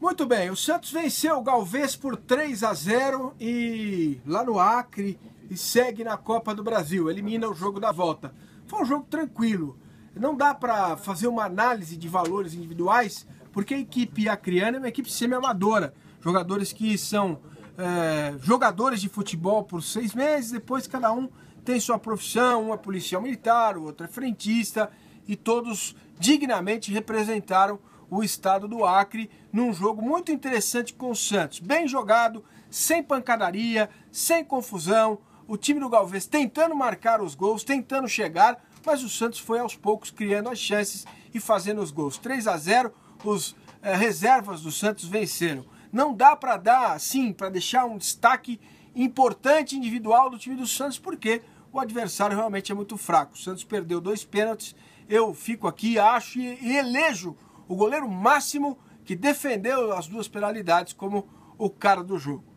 Muito bem, o Santos venceu o Galvez por 3 a 0 e lá no Acre e segue na Copa do Brasil, elimina o jogo da volta. Foi um jogo tranquilo. Não dá para fazer uma análise de valores individuais, porque a equipe acriana é uma equipe semi-amadora. Jogadores que são é, jogadores de futebol por seis meses, depois cada um tem sua profissão, um é policial militar, o outro é frentista, e todos dignamente representaram o estado do Acre num jogo muito interessante com o Santos. Bem jogado, sem pancadaria, sem confusão. O time do Galvez tentando marcar os gols, tentando chegar, mas o Santos foi aos poucos criando as chances e fazendo os gols. 3 a 0, os eh, reservas do Santos venceram. Não dá para dar, assim, para deixar um destaque importante individual do time do Santos, porque o adversário realmente é muito fraco. O Santos perdeu dois pênaltis. Eu fico aqui, acho e elejo o goleiro máximo que defendeu as duas penalidades como o cara do jogo.